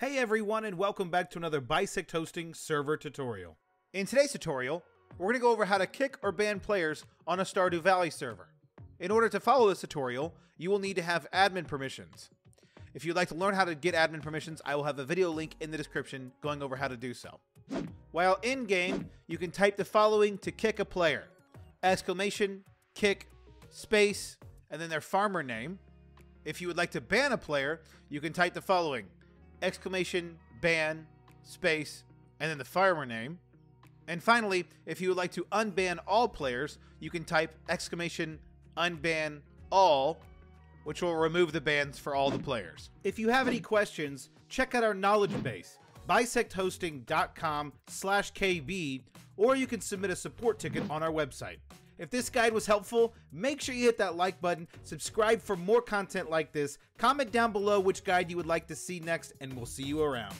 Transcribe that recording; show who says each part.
Speaker 1: Hey everyone and welcome back to another Bisect Hosting server tutorial. In today's tutorial, we're going to go over how to kick or ban players on a Stardew Valley server. In order to follow this tutorial, you will need to have admin permissions. If you'd like to learn how to get admin permissions, I will have a video link in the description going over how to do so. While in-game, you can type the following to kick a player. Exclamation, kick, space, and then their farmer name. If you would like to ban a player, you can type the following exclamation, ban, space, and then the farmer name. And finally, if you would like to unban all players, you can type exclamation, unban all, which will remove the bans for all the players. If you have any questions, check out our knowledge base, bisecthosting.com slash kb, or you can submit a support ticket on our website. If this guide was helpful, make sure you hit that like button, subscribe for more content like this, comment down below which guide you would like to see next, and we'll see you around.